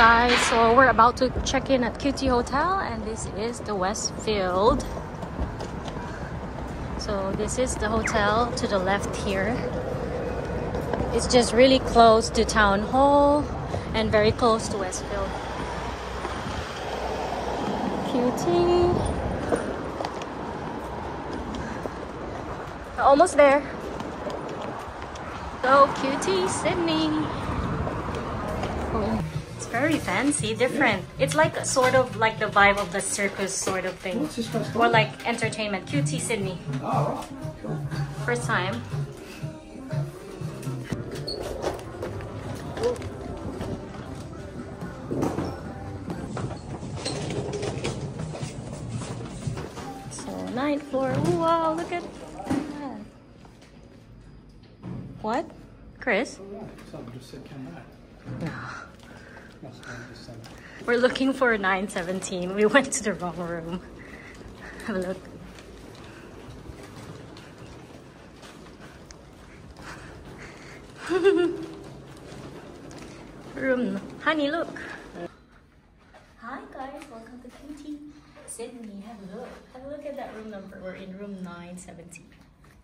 So we're about to check in at QT Hotel and this is the Westfield. So this is the hotel to the left here. It's just really close to Town Hall and very close to Westfield. QT. Almost there. Go QT Sydney. Very fancy, different. It's like sort of like the vibe of the circus sort of thing. What's this Or like entertainment. QT Sydney. Oh. Cool. First time. So ninth floor. Wow, look at that. What? Chris? Someone just said come back. No. We're looking for 917. We went to the wrong room. Have a look. room. Honey, look. Hi guys, welcome to QT Sydney. Have a look. Have a look at that room number. We're in room 917.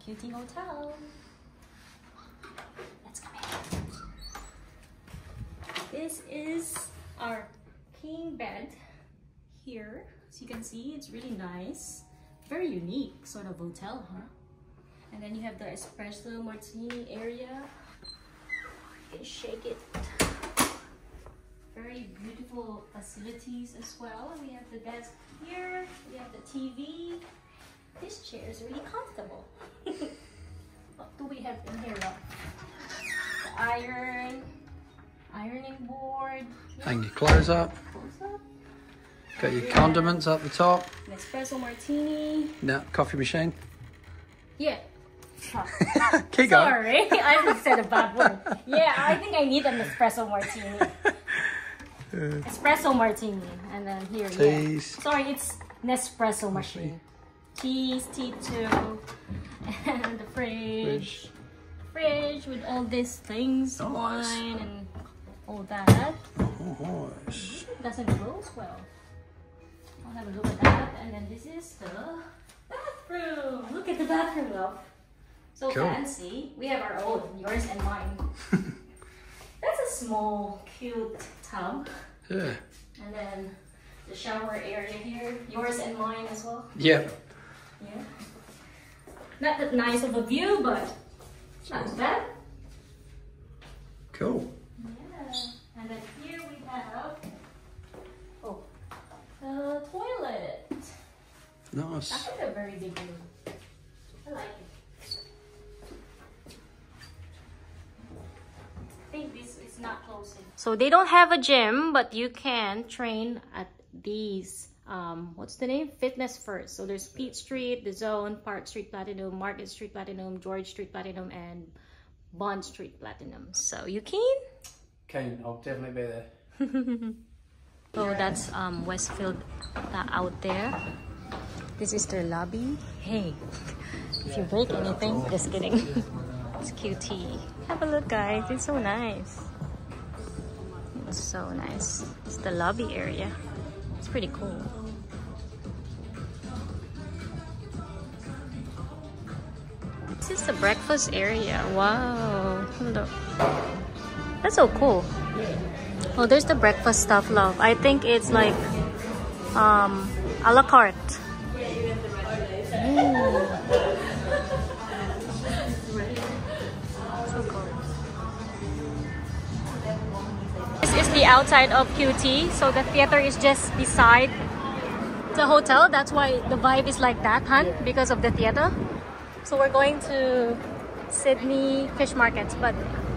QT Hotel. This is our king bed here. As you can see, it's really nice. Very unique sort of hotel, huh? And then you have the espresso martini area. You can shake it. Very beautiful facilities as well. We have the desk here. We have the TV. This chair is really comfortable. what do we have in here? The iron, ironing board. Hang your clothes up. Close up. Got your condiments up the top. An espresso martini. No, coffee machine. Yeah. Keep. Sorry, I just said a bad word. Yeah, I think I need an espresso martini. espresso martini, and then here. Yeah. Sorry, it's Nespresso machine. Cheese, tea too, and the fridge. Fridge. Fridge with all these things, Nice. wine and all that. Oh. Doesn't mm, close well. I'll have a look at that, and then this is the bathroom. Look at the bathroom, love. So Cool. fancy. We have our own, yours and mine. That's a small, cute tub. Yeah. And then the shower area here, yours and mine as well. Yeah. Yeah. Not that nice of a view, but not bad. Cool. Yeah. And then here we have oh the toilet. Nice. Actually a very big room. I like it. I think this is not closing. So they don't have a gym, but you can train at these. Um, what's the name? Fitness First. So there's Pitt Street, The Zone, Park Street Platinum, Market Street Platinum, George Street Platinum, and Bond Street Platinum. So you keen? Kane, I'll definitely be there. So that's um, Westfield uh, out there. This is their lobby. Hey, if you break anything, just kidding. it's QT. Have a look, guys. It's so nice. It's so nice. It's the lobby area. It's pretty cool. This is the breakfast area. Wow. Look. That's so cool. Oh, there's the breakfast stuff, love. I think it's like um, a la carte. This is the outside of QT. So the theater is just beside the hotel. That's why the vibe is like that, huh? Because of the theater. So we're going to Sydney Fish Markets. But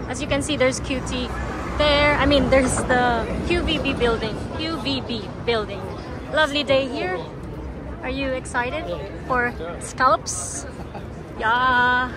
as you can see, there's QT there. I mean, there's the QVB building. QVB building. Lovely day here. Are you excited for scallops? Yeah.